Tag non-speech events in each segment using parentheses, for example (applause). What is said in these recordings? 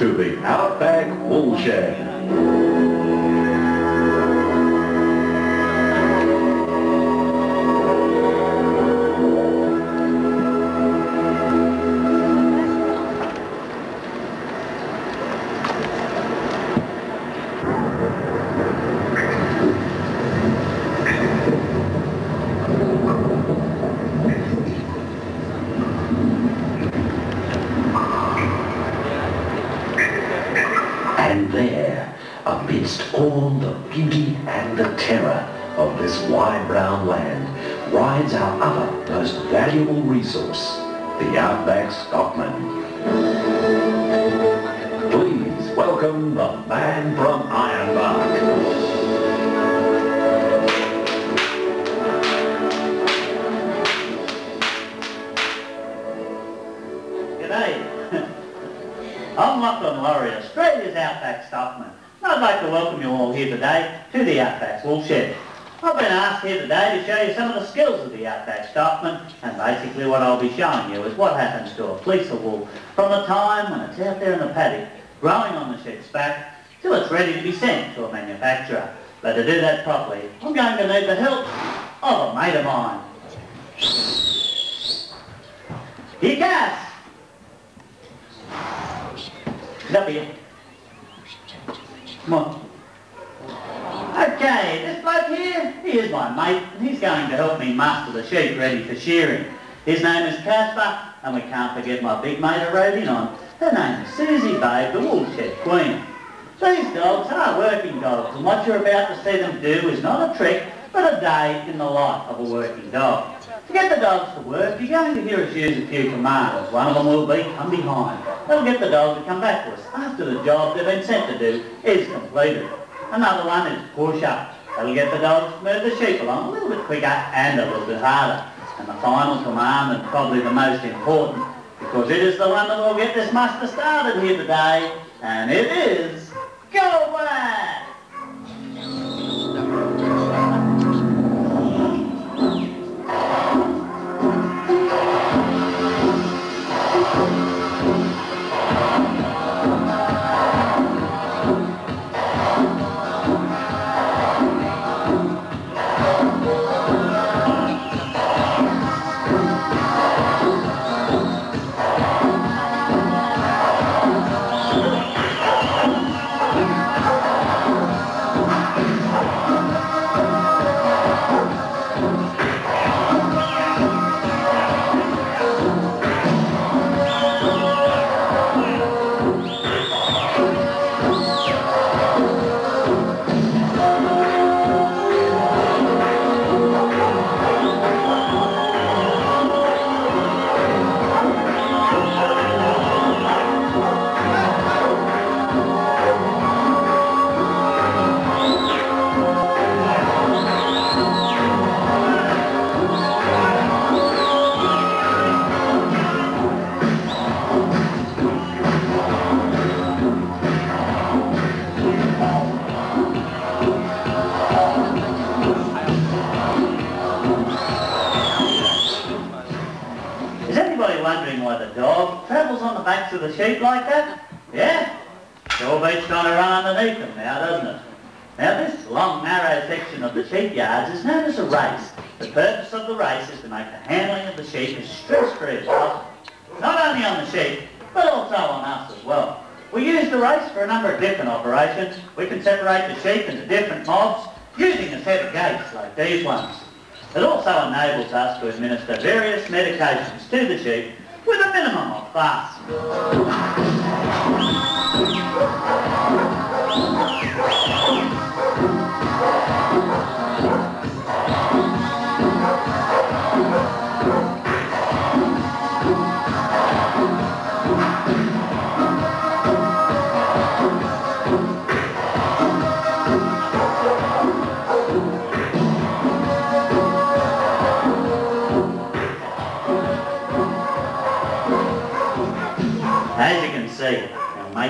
to the Outback Woolshed. Resource, the Outback Stockman. Please welcome the man from Ironbark. (laughs) I'm Lachlan Laurie, Australia's Outback Stockman. And I'd like to welcome you all here today to the Outback Woolshed. I've been asked here today to show you some of the skills of the Outback Stockman and basically what I'll be showing you is what happens to a fleece wool from the time when it's out there in the paddock growing on the sheep's back till it's ready to be sent to a manufacturer. But to do that properly, I'm going to need the help of a mate of mine. Here, Cass! Get. Come on. Okay, this bloke here, he is my mate, and he's going to help me muster the sheep ready for shearing. His name is Casper, and we can't forget my big mate I rode in on. Her name is Susie Babe, the woolshed queen. These dogs are working dogs, and what you're about to see them do is not a trick, but a day in the life of a working dog. To get the dogs to work, you're going to hear us use a few commands. One of them will be come behind. That'll get the dog to come back to us after the job they've been sent to do is completed. Another one is push up. That'll get the dogs to move the sheep along a little bit quicker and a little bit harder. And the final command, and probably the most important, because it is the one that will get this muster started here today, and it is go away! Sure beats trying to run underneath them now, doesn't it? Now this long, narrow section of the sheep yards is known as a race. The purpose of the race is to make the handling of the sheep as stress-free as possible. Not only on the sheep, but also on us as well. We use the race for a number of different operations. We can separate the sheep into different mobs using a set of gates like these ones. It also enables us to administer various medications to the sheep with a minimum of fuss.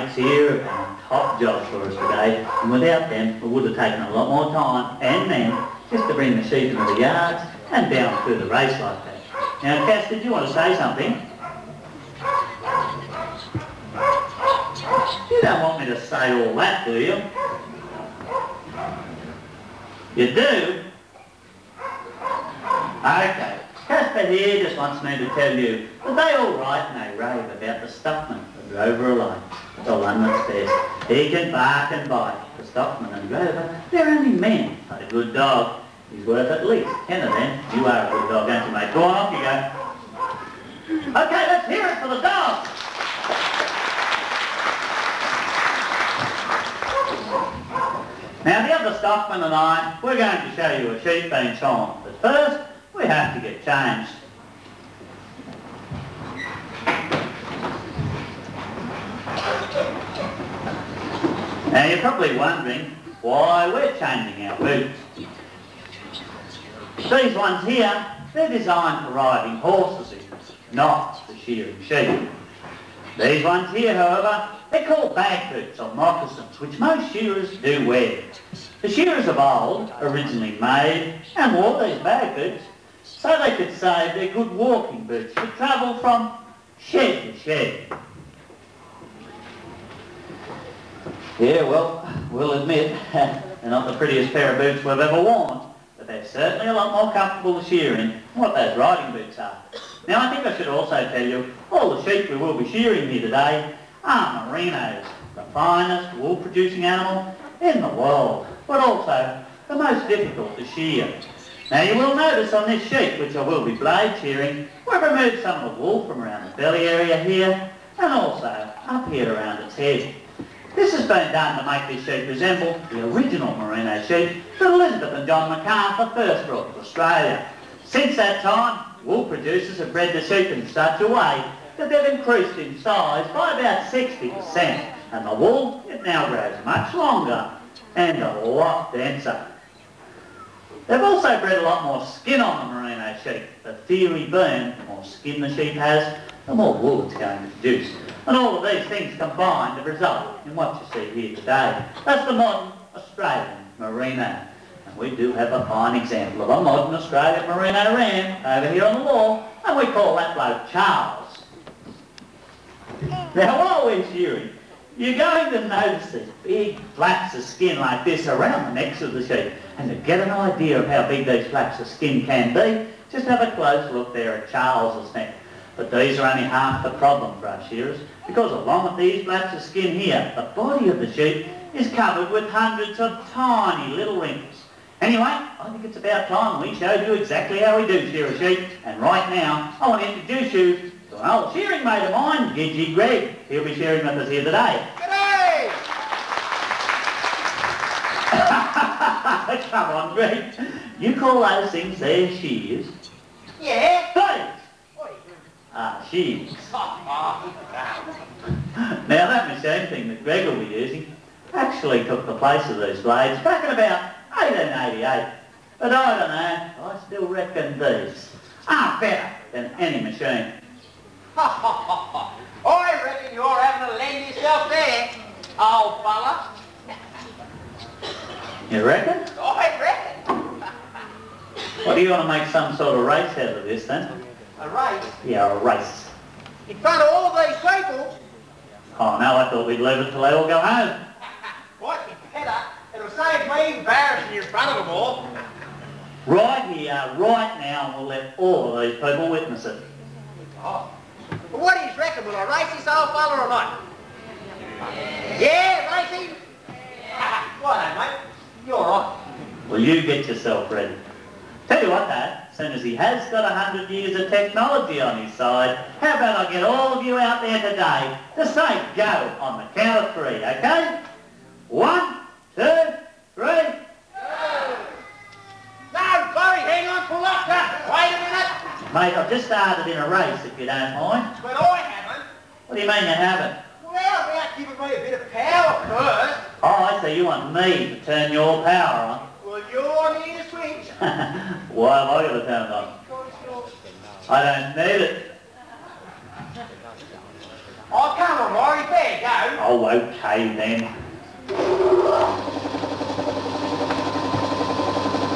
Here have done a top jobs for us today, and without them, it would have taken a lot more time and men just to bring the sheep into the yards and down through the race like that. Now, Cass, did you want to say something? You don't want me to say all that, do you? You do? Okay. Casper here just wants me to tell you that they all write and they rave about the stockman, the drover alike. The one that's best. He can bark and bite. The stockman and drover, they're only men. But a good dog, he's worth at least ten of them. You are a good dog, aren't you, mate? Go on, off you go. Okay, let's hear it for the dog. Now the other stockman and I, we're going to show you a sheep being shorn. But first, we have to get changed. Now you're probably wondering why we're changing our boots. These ones here, they're designed for riding horses in, not for shearing sheep. These ones here, however, they're called bag boots or moccasins, which most shearers do wear. The shearers of old originally made and wore these bag boots so they could say they're good walking boots to travel from shed to shed. Yeah, well, we'll admit (laughs) they're not the prettiest pair of boots we've ever worn, but they're certainly a lot more comfortable shearing than what those riding boots are. Now, I think I should also tell you, all the sheep we will be shearing here today are merinos, the finest wool-producing animal in the world, but also the most difficult to shear. Now you will notice on this sheep, which I will be blade shearing, we've removed some of the wool from around the belly area here, and also up here around its head. This has been done to make this sheep resemble the original merino sheep that Elizabeth and John Macarthur first brought to Australia. Since that time, wool producers have bred the sheep in such a way that they've increased in size by about 60%, and the wool, it now grows much longer and a lot denser. They've also bred a lot more skin on the merino sheep, the theory being the more skin the sheep has, the more wool it's going to produce. And all of these things combined have resulted in what you see here today. That's the modern Australian merino. And we do have a fine example of a modern Australian merino ram over here on the wall, and we call that bloke Charles. Now while we're shearing, you're going to notice these big flaps of skin like this around the necks of the sheep. And to get an idea of how big these flaps of skin can be, just have a close look there at Charles's neck. But these are only half the problem for us shearers, because along with these flaps of skin here, the body of the sheep is covered with hundreds of tiny little wrinkles. Anyway, I think it's about time we showed you exactly how we do shear a sheep, and right now I want to introduce you to an old shearing mate of mine, Gidgee Greg. He'll be shearing with us here today. G'day! (laughs) Come on, Greg. You call those things there shears? Yeah? Please. What are you doing? Ah. Oh, Now that machine thing that Greg will be using actually took the place of these blades back in about 1888. But I don't know, I still reckon these are better than any machine. (laughs) I reckon you're having to lend yourself there, old fella. You reckon? I reckon. What do you want to make some sort of race out of this then? (laughs) A race Yeah, a race. in front of all these people. Oh no, I thought we'd leave it till they all go home. (laughs) What, better? It'll save me embarrassing you in front of them all. Right here, right now, and we'll let all of these people witness it. Oh. Well, what do you reckon? Will I race this old fella or not? Yeah, race him? Righto, mate. You're right. Well, you get yourself ready. Tell you what, Dad, as soon as he has got a hundred years of technology on his side, how about I get all of you out there today to say go on the count of three, okay? One, two, three. Go! No, sorry, hang on, for up. now. Wait a minute. Mate, I've just started in a race, if you don't mind. But I haven't. What do you mean you haven't? Well, how about giving me a bit of power first? Oh, I see you want me to turn your power on. Here to switch. Why have I got to turn it on? I don't need it. Oh, come on, Laurie, there you go. Oh, okay then.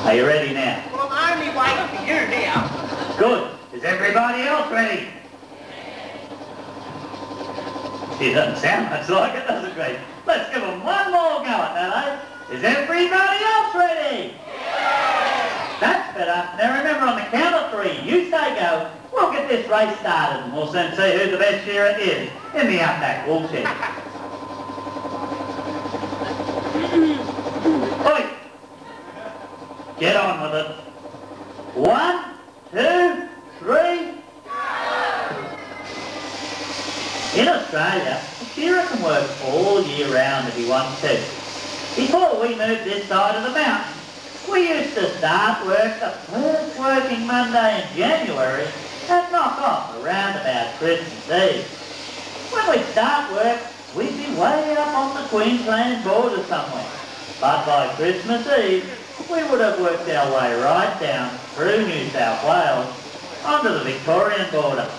Are you ready now? Well, I'm only waiting for you now. Good. Is everybody else ready? She doesn't sound much like it, does it, Greg? Let's give them one more go at that, eh? Is everybody else ready? That's better. Now remember, on the count of three, you say go, we'll get this race started and we'll soon see who the best shearer is in the outback wool shed. (coughs) Oi! Get on with it. One, two, three. In Australia, a shearer can work all year round if he wants to. Before we moved this side of the mountain, we used to start work the first working Monday in January and knock off around about Christmas Eve. When we'd start work, we'd be way up on the Queensland border somewhere. But by Christmas Eve, we would have worked our way right down through New South Wales onto the Victorian border.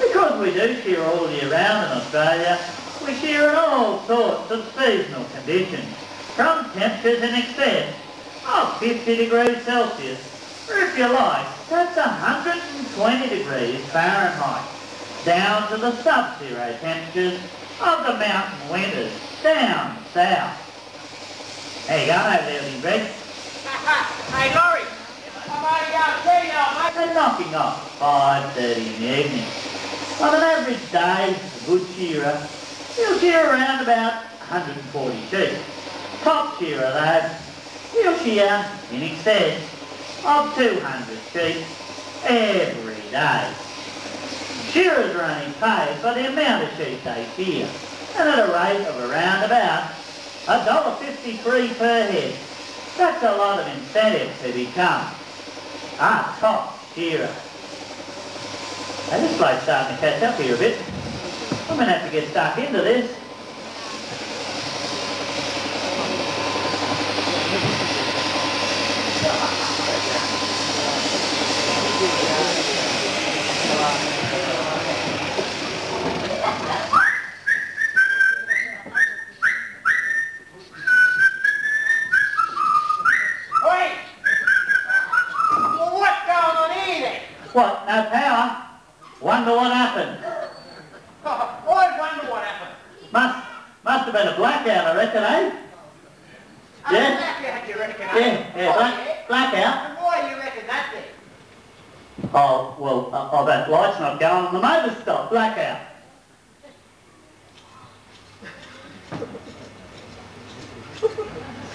Because we do shear all year round in Australia, we shear in all sorts of seasonal conditions, from temperatures in excess of 50 degrees Celsius, or if you like, that's 120 degrees Fahrenheit, down to the sub-zero temperatures of the mountain winters down south. How you over there Greg? hey, Laurie, I'm going to tell you, mate. They're knocking off 5.30 in the evening. On an average day, a good shearer, he'll shear around about 140 sheep. Top shearer though, he'll shear in excess of 200 sheep every day. Shearers are only paid by the amount of sheep they shear, and at a rate of around about $1.53 per head. That's a lot of incentive to become a top shearer. Now this bloke's starting to catch up here a bit. I'm going to have to get stuck into this. Wait! Well, what's going on here then? What, no power? Wonder what happened. I wonder what happened. Must, must have been a blackout, I reckon, eh? A Yeah. blackout, you reckon? eh? Yeah, yeah, Oh, black, yeah? blackout. And why do you reckon that then? Oh, well, uh, oh, that light's not going on the motor stop, blackout.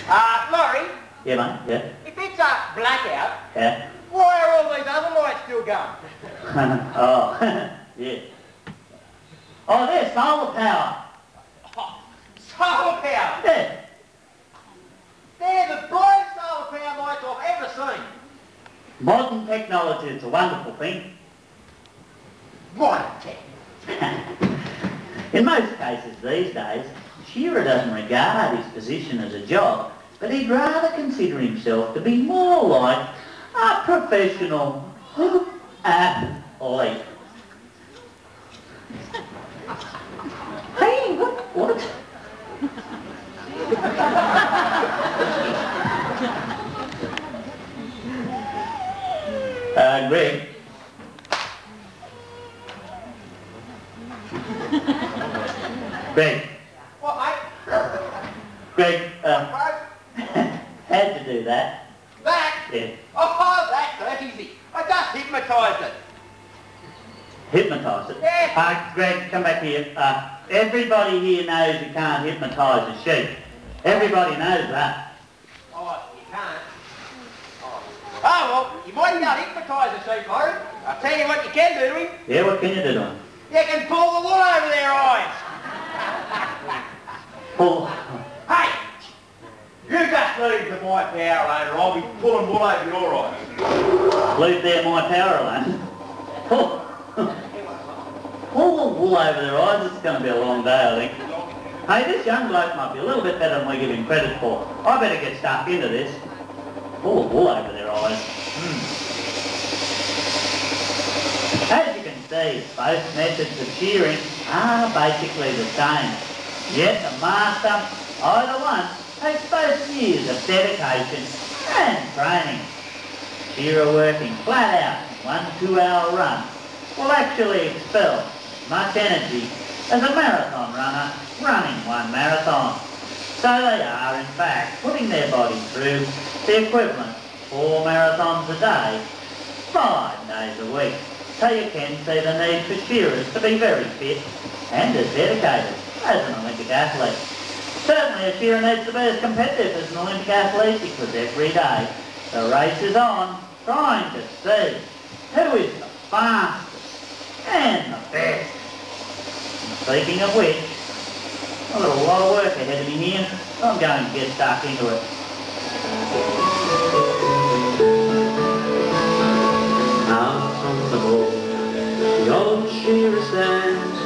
Uh, Laurie, Yeah, mate, yeah, if it's a blackout, yeah. why are all these other lights still going? oh, yeah. Oh, there's solar power. Oh, solar power. Yeah. They're the brightest solar power lights I've ever seen. Modern technology is a wonderful thing. What a tech. (laughs) In most cases these days, Shearer doesn't regard his position as a job, but he'd rather consider himself to be more like a professional (laughs) athlete. Hey, what? What? Greg. Greg, What, mate? Greg, um, What? how'd do that? That? Yeah, Oh, that's easy. I just hypnotised it. hypnotise it. Yeah. Uh, Greg, come back here. Uh, everybody here knows you can't hypnotise a sheep. Everybody knows that. Oh, you can't. Oh, oh well, you might not hypnotise a sheep, Laurie. I'll tell you what you can do to him. Yeah, what can you do to him? You can pull the wool over their eyes. (laughs) Pull. Hey, you just leave the my power later. I'll be pulling wool over your eyes. Leave there my power alone. Pull. Pull the wool over their eyes. It's going to be a long day, I think. Hey, this young bloke might be a little bit better than we give him credit for. I better get stuck into this. The wool over their eyes. Hmm. As you can see, both methods of shearing are basically the same. Yet the master, either one, takes both years of dedication and training. Shearer working flat out one two-hour run will actually expel much energy as a marathon runner running one marathon. So they are, in fact, putting their body through the equivalent four marathons a day, five days a week. So you can see the need for shearers to be very fit and as dedicated as an Olympic athlete. Certainly a shearer needs to be as competitive as an Olympic athlete because every day the race is on trying to see who is the fastest and the best. And speaking of which, A lot of work ahead of me here, so I'm going to get stuck into it. Out on the moor, the old shearer stands,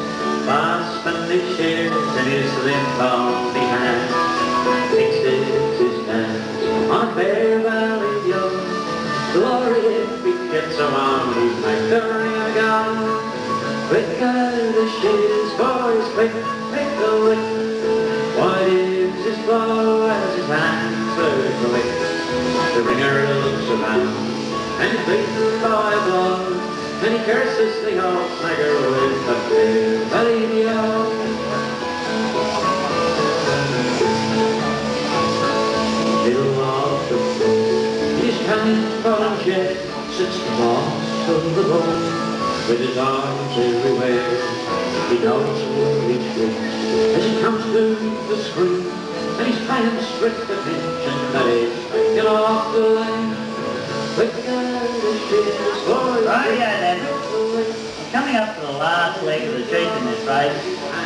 clasping his shears in his limp arm behind. Fixes his hands on fair valley view, glory if he gets around, oh, he's like the ring of God. The shears his quick, he's by a blow, and he curses the old snagger with a belly yell. Middle of the floor, his cannon bottom shed sits the boss of the boat, with his arms everywhere. He knows where he's going as he comes to the screen, and he's paying strict attention that he's taken off the lane. Quick Coming up to the last leg of the sheep in this race,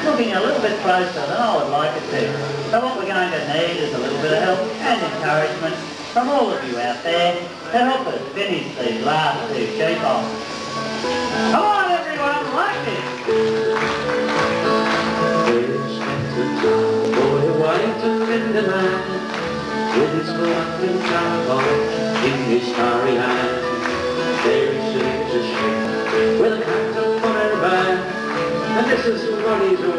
looking a little bit closer than I would like it to. So what we're going to need is a little bit of help and encouragement from all of you out there to help us finish these last two sheep off. Come on everyone, like in the night with his collecting charcoal in his starry hand. And this is what he's waiting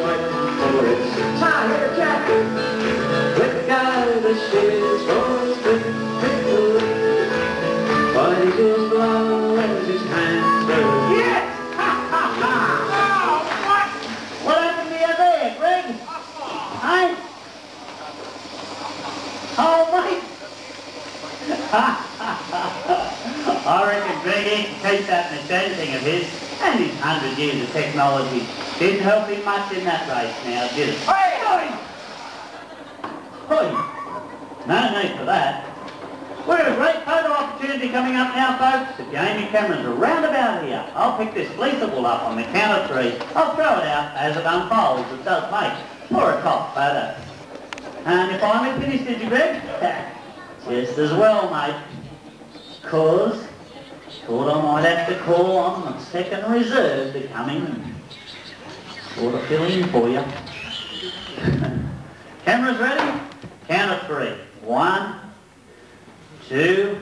for. It's a tired jack. Quick guy the shears his quick, quick look. But he just blow as his hands go. Yes! Ha ha ha! Oh, What happened to you there, Greg? Hey? Oh, mate! I reckon can keep that machine thing of his and his hundred years of technology. Didn't help him much in that race now, did it? Hey! Oi! No need for that. Got a great photo opportunity coming up now, folks. The Jamie cameras are round about here. I'll pick this fleeceable up on the count of three. I'll throw it out as it unfolds. It does make for a top photo. And you finally finished, did you, Greg? (laughs) Just as well, mate. Cause thought I might have to call on the second reserve to come in and sort of fill in for you. (laughs) Cameras ready? Count of three. One, two,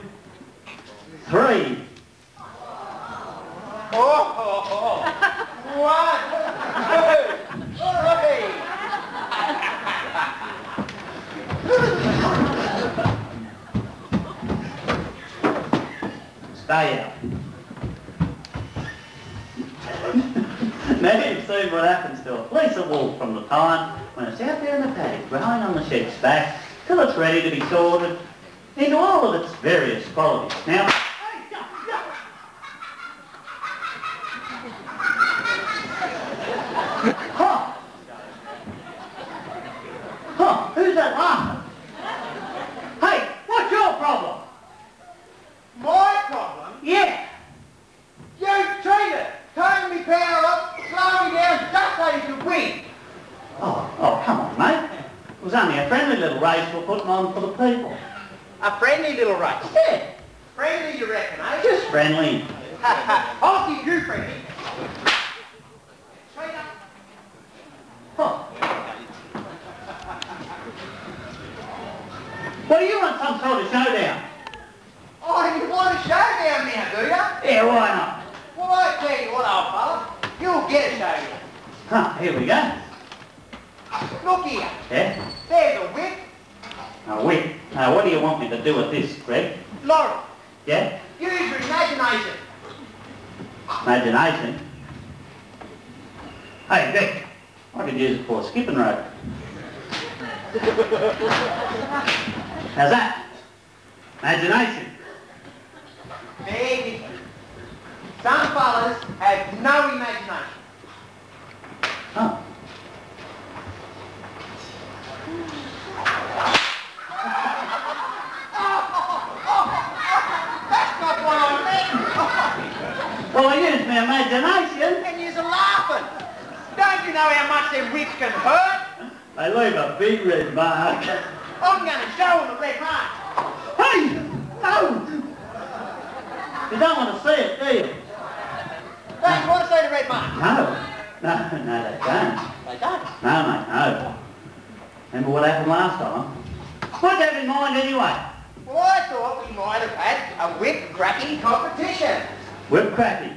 three. Oh, ho, ho. One, two, three. Stay out. now you've seen what happens to a fleece of wool from the time when it's out there in the paddock growing on the sheep's back till it's ready to be sorted into all of its various qualities. Now, hey, go, go. Huh. Huh, who's that laughing? Hey, what's your problem? My problem? Yeah. You cheated! Turn me power up, slow me down just so you could win. Oh, oh, come on, mate. It was only a friendly little race we're putting on for the people. A friendly little race. Yeah, Friendly, you reckon, eh? just friendly. Ha ha. I'll keep you friendly. Straight up. Huh. What do you want, some sort of showdown? Oh, you want a showdown now, do you? Yeah, why not? Well, I tell you what, old fella. You'll get a showdown. Huh, here we go. Look here. Yeah, There's a whip. now wait. Now what do you want me to do with this, Greg? Laurel, Yeah? use your imagination. Imagination. Hey, Dick, I could use it for a skipping rope. How's that? Imagination. Different. Some fellas have no imagination. Oh. That's not what I Oh, well, I used my imagination. And you're laughing. Don't you know how much them whips can hurt? They leave a big red mark. I'm going to show them the red mark. Hey! No! You don't want to see it, do you? Don't you want to see the red mark? No. No, no, they don't. They don't. No, mate, no. Remember what happened last time? What'd you in mind anyway? Well, I thought we might have had a whip cracking competition. Whip cracking.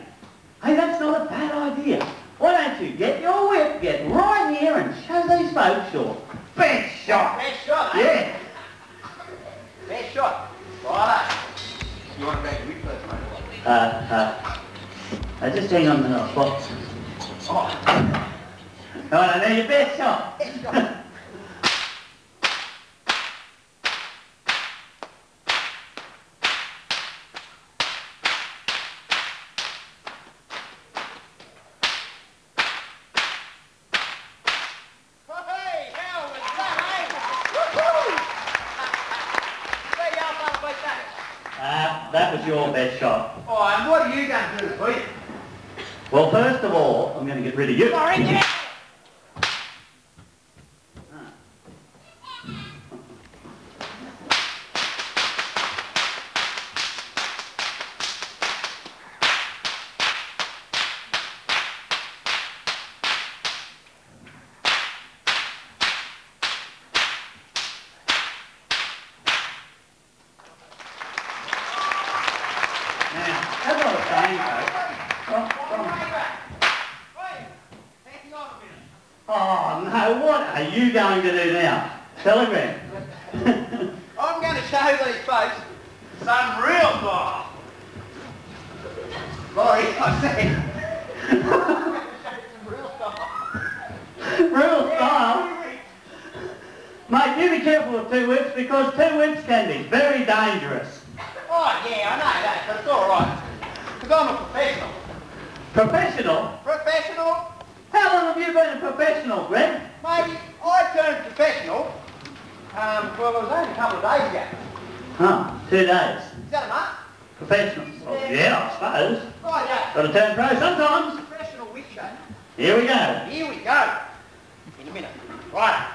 Hey, that's not a bad idea. Why don't you get your whip, get right here and show these folks your best shot? Best shot, eh? Yeah. Best shot. Righto. You want to make a whip first, mate? Uh, uh, uh, just hang on a minute, spot. Oh, All right, now your best shot. best shot. (laughs) Hey, how was that, eh? Woo-hoo! See how far beat that? Your best shot. Oh, and what are you going to do to? Well, first of all, I'm going to get rid of you. Sorry, Jack. Now, as I was saying, folks, oh, oh, Wait, hang on a minute. oh no, what are you going to do now? Telegram. (laughs) I'm going to show these folks some real style. Laurie, I said. some (laughs) real style. Real style. Mate, you be careful of two whips because two whips can be very dangerous. Oh, yeah, I know that, but it's all right. Because I'm a professional. Professional? Professional? How long have you been a professional, Greg? Maybe I turned professional, um, well, it was only a couple of days ago. Huh, two days. Is that a month? Professional? Well, yeah, I suppose. Right, yeah. Got to turn pro sometimes. Professional whip show. Here we go. Here we go. In a minute. Right.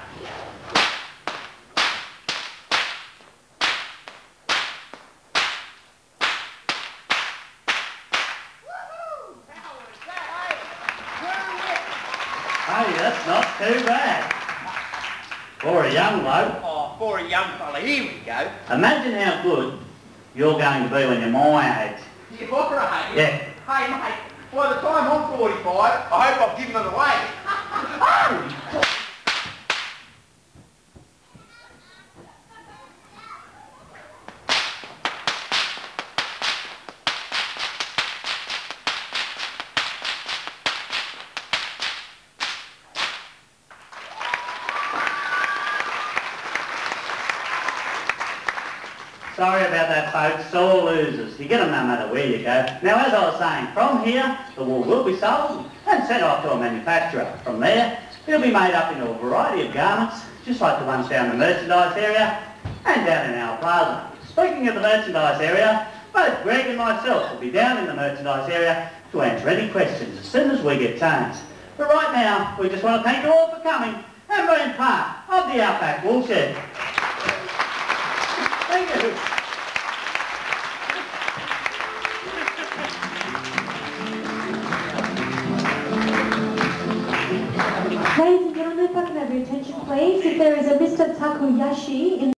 Woohoo! How was that, eh? Hey, that's not too bad. For a young bloke. Oh, for a young fella, here we go. Imagine how good you're going to be when you're my age. You all right? Yeah. Hey, mate, by the time I'm 45, I hope I've given it away. Sorry about that, folks. Sore losers. You get them no matter where you go. Now, as I was saying, from here, the wool will be sold and sent off to a manufacturer. From there, it'll be made up into a variety of garments, just like the ones down in the merchandise area and down in our plaza. Speaking of the merchandise area, both Greg and myself will be down in the merchandise area to answer any questions as soon as we get changed. But right now, we just want to thank you all for coming and being part of the Outback Woolshed. Thank you. Please, if there is a Mr. Takuyashi in